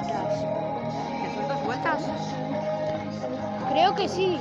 vueltas. ¿Que son dos vueltas? Creo que sí.